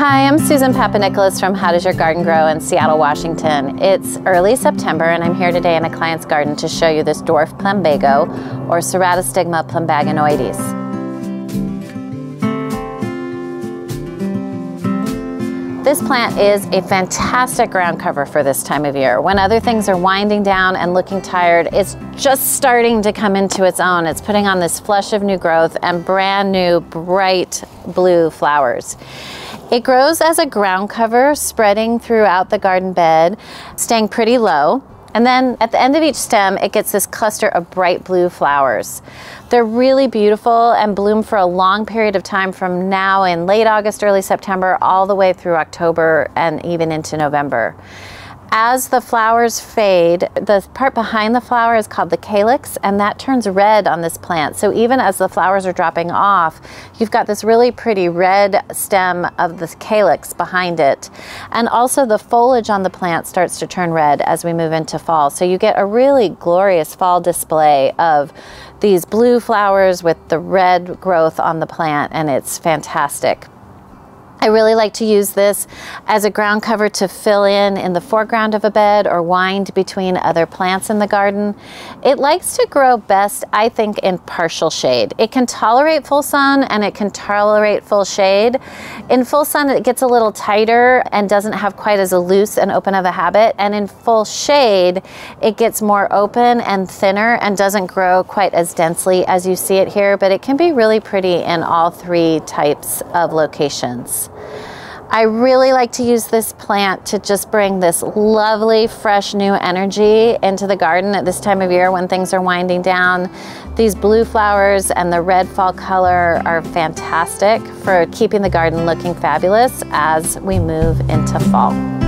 Hi, I'm Susan Papanikolas from How Does Your Garden Grow in Seattle, Washington. It's early September and I'm here today in a client's garden to show you this dwarf plumbago or Ceratostigma plumbaginoides. This plant is a fantastic ground cover for this time of year. When other things are winding down and looking tired, it's just starting to come into its own. It's putting on this flush of new growth and brand new bright blue flowers. It grows as a ground cover, spreading throughout the garden bed, staying pretty low. And then at the end of each stem, it gets this cluster of bright blue flowers. They're really beautiful and bloom for a long period of time from now in late August, early September, all the way through October and even into November. As the flowers fade, the part behind the flower is called the calyx, and that turns red on this plant. So even as the flowers are dropping off, you've got this really pretty red stem of the calyx behind it. And also the foliage on the plant starts to turn red as we move into fall. So you get a really glorious fall display of these blue flowers with the red growth on the plant, and it's fantastic. I really like to use this as a ground cover to fill in in the foreground of a bed or wind between other plants in the garden. It likes to grow best, I think, in partial shade. It can tolerate full sun and it can tolerate full shade. In full sun, it gets a little tighter and doesn't have quite as a loose and open of a habit. And in full shade, it gets more open and thinner and doesn't grow quite as densely as you see it here, but it can be really pretty in all three types of locations. I really like to use this plant to just bring this lovely, fresh, new energy into the garden at this time of year when things are winding down. These blue flowers and the red fall color are fantastic for keeping the garden looking fabulous as we move into fall.